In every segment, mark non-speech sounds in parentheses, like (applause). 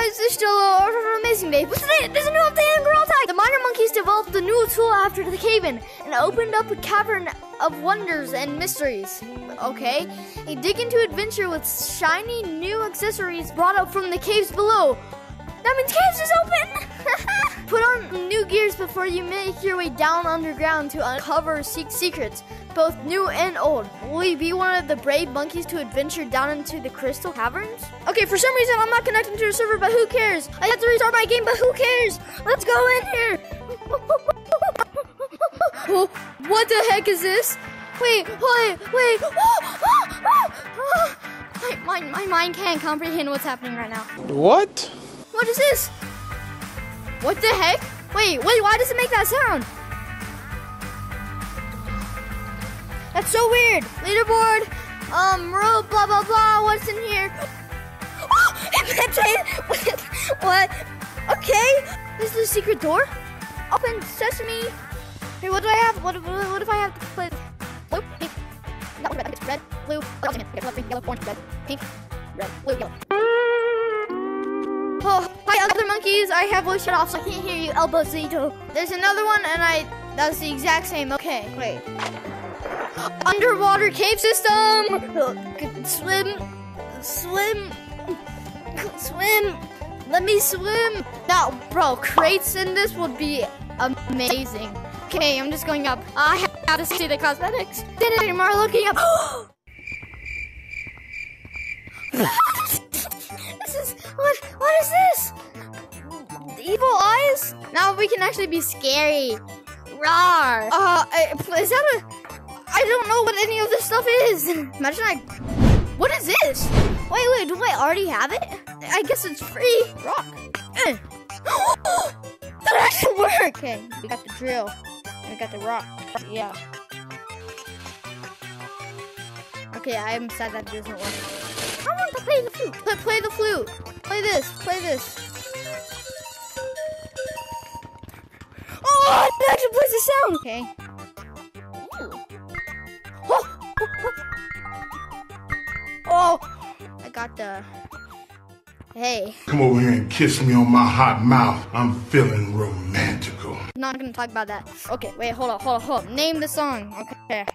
guys, is Jolo from Amazing Day. What's today? There's a new update in Gorilla Tag. The Miner Monkeys developed a new tool after the cave-in and opened up a cavern of wonders and mysteries. Okay, a dig into adventure with shiny new accessories brought up from the caves below. That means caves is open. Put on new gears before you make your way down underground to uncover seek secrets, both new and old. Will you be one of the brave monkeys to adventure down into the crystal caverns? Okay, for some reason I'm not connecting to the server, but who cares? I have to restart my game, but who cares? Let's go in here. (laughs) what the heck is this? Wait, wait, wait. (gasps) my, my, my mind can't comprehend what's happening right now. What? What is this? What the heck? Wait, wait, why does it make that sound? That's so weird. Leaderboard, um, row, blah, blah, blah. What's in here? (gasps) Oh, What? Okay. This is a secret door. Open sesame. Hey, what do I have? What, what, what if I have to play? Blue, pink. Not red. It's red, blue. Yellow, yellow, orange, red, pink, red, blue, yellow. Monkeys. I have voice shut off, so I can't hear you, Elbozito. There's another one, and I. That's the exact same. Okay, wait. (gasps) Underwater cave system. (gasps) Swim, swim, (laughs) swim. Let me swim. Now, bro, crates in this would be amazing. Okay, I'm just going up. I have to see the cosmetics. Did it anymore looking up. (gasps) (laughs) Now we can actually be scary. Rawr. Uh, is that a? I don't know what any of this stuff is. (laughs) Imagine I. What is this? Wait, wait. Do I already have it? I guess it's free. Rock. Eh. (gasps) that actually worked. Okay, we got the drill. And we got the rock. Yeah. Okay, I am sad that it doesn't work. I want to play the flute. Play, play the flute. Play this. Play this. Actually plays the sound. Okay. Oh, oh, I got the. Hey. Come over here and kiss me on my hot mouth. I'm feeling romantical. Not gonna talk about that. Okay, wait, hold on, hold on, hold on. Name the song. Okay.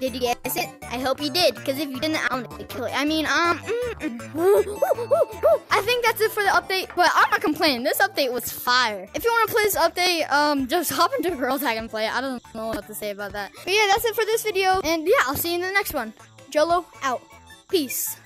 Did you guess it? I hope you did, because if you didn't, I'm gonna kill it. I mean, um, mm, mm. (laughs) I think that's it for the update, but I'm not complaining. This update was fire. If you want to play this update, um, just hop into (laughs) Gorilla Tag and play. I don't know what to say about that. But yeah, that's it for this video, and yeah, I'll see you in the next one. Jolo out. Peace.